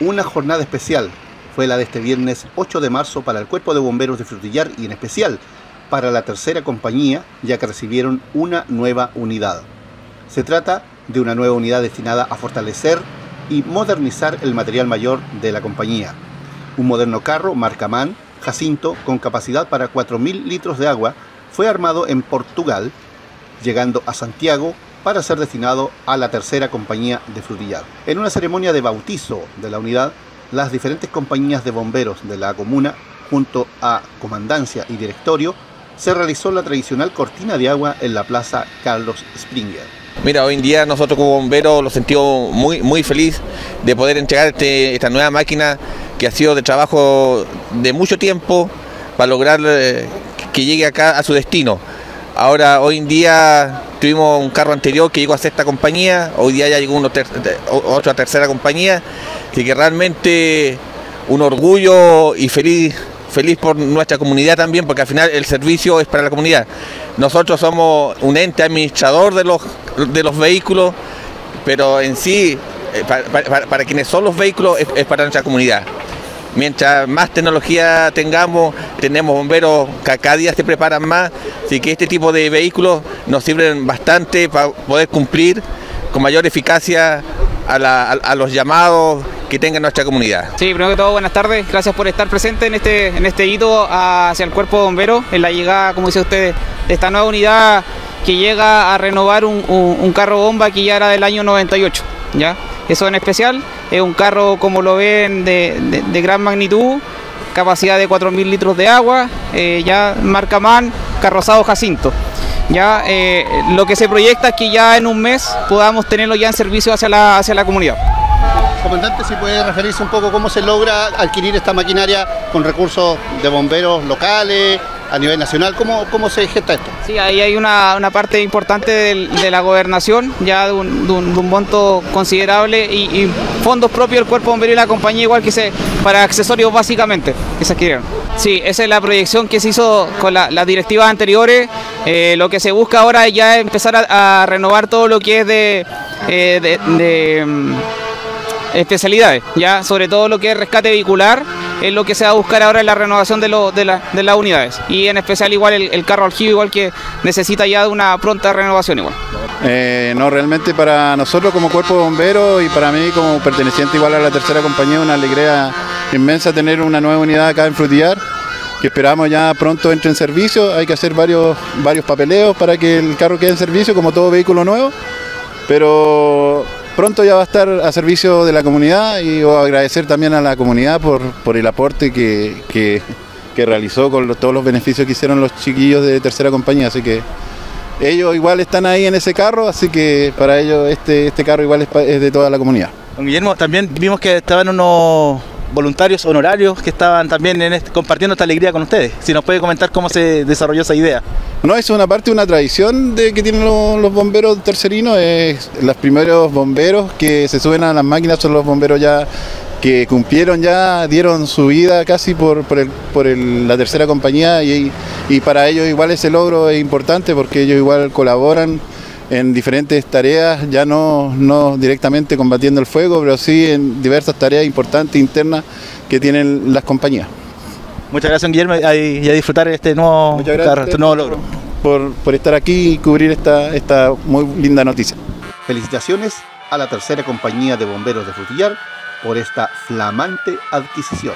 Una jornada especial fue la de este viernes 8 de marzo para el Cuerpo de Bomberos de Frutillar y en especial para la tercera compañía, ya que recibieron una nueva unidad. Se trata de una nueva unidad destinada a fortalecer y modernizar el material mayor de la compañía. Un moderno carro marca MAN, Jacinto, con capacidad para 4.000 litros de agua, fue armado en Portugal, llegando a Santiago para ser destinado a la tercera compañía de Frutillar. En una ceremonia de bautizo de la unidad, las diferentes compañías de bomberos de la comuna, junto a comandancia y directorio, se realizó la tradicional cortina de agua en la plaza Carlos Springer. Mira, hoy en día nosotros como bomberos lo sentimos muy, muy feliz de poder entregar este, esta nueva máquina que ha sido de trabajo de mucho tiempo para lograr eh, que llegue acá a su destino. Ahora, hoy en día tuvimos un carro anterior que llegó a sexta compañía, hoy día ya llegó uno tercera compañía, así que realmente un orgullo y feliz, feliz por nuestra comunidad también, porque al final el servicio es para la comunidad. Nosotros somos un ente administrador de los, de los vehículos, pero en sí, eh, para, quienes son los vehículos, es para nuestra comunidad. Mientras más tecnología tengamos, tenemos bomberos que cada día se preparan más, así que este tipo de vehículos nos sirven bastante para poder cumplir con mayor eficacia a, los llamados que tenga nuestra comunidad. Sí, primero que todo, buenas tardes. Gracias por estar presente en este, en este hito hacia el cuerpo de bomberos, en la llegada, como dice usted, de esta nueva unidad que llega a renovar un, un carro bomba que ya era del año 98. ¿Ya? Eso en especial es un carro, como lo ven, de, gran magnitud, capacidad de 4.000 litros de agua, eh, ya marca MAN, carrozado Jacinto. Ya eh, lo que se proyecta es que ya en un mes podamos tenerlo ya en servicio hacia la, hacia la comunidad. Comandante, si puede referirse un poco cómo se logra adquirir esta maquinaria con recursos de bomberos locales, a nivel nacional, ¿cómo, cómo se gesta esto? Sí, ahí hay una, parte importante de, la gobernación, ya de un, monto considerable y, fondos propios del cuerpo bombero y la compañía igual que se para accesorios básicamente que se adquirieron. Sí, esa es la proyección que se hizo con las directivas anteriores. Eh, lo que se busca ahora es ya empezar a, renovar todo lo que es de, eh, de mm, especialidades, ya sobre todo lo que es rescate vehicular es lo que se va a buscar ahora en la renovación de, de, las unidades y en especial igual el, carro aljibe igual que necesita ya de una pronta renovación igual. Eh, no, realmente para nosotros como cuerpo de bomberos y para mí como perteneciente igual a la tercera compañía una alegría inmensa tener una nueva unidad acá en Frutillar que esperamos ya pronto entre en servicio, hay que hacer varios, varios papeleos para que el carro quede en servicio como todo vehículo nuevo, pero pronto ya va a estar a servicio de la comunidad y agradecer también a la comunidad por, el aporte que, realizó con todos los beneficios que hicieron los chiquillos de tercera compañía. Así que ellos igual están ahí en ese carro, así que para ellos este, este carro igual es, es de toda la comunidad. Don Guillermo, también vimos que estaban unos voluntarios honorarios que estaban también en este, compartiendo esta alegría con ustedes. Si nos puede comentar cómo se desarrolló esa idea. No, es una parte de una tradición de que tienen los, bomberos tercerinos. Es los primeros bomberos que se suben a las máquinas son los bomberos ya que cumplieron ya, dieron su vida casi por, por, la tercera compañía y, y para ellos igual ese logro es importante porque ellos igual colaboran en diferentes tareas, ya no, no directamente combatiendo el fuego, pero sí en diversas tareas importantes internas que tienen las compañías. Muchas gracias Guillermo y a disfrutar este nuevo, este nuevo logro. Por, por, estar aquí y cubrir esta, esta muy linda noticia. Felicitaciones a la tercera compañía de bomberos de Frutillar por esta flamante adquisición.